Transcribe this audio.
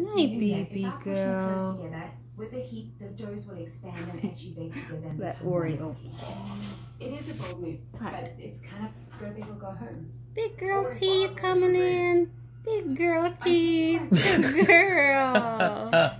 Hey, baby that baby close girl. together, with the heat, the doughs will expand and actually bake together. That. Oreo. It is a bold move, what? but it's kind of go big or go home. Big girl teeth coming in. Big girl teeth. Big girl.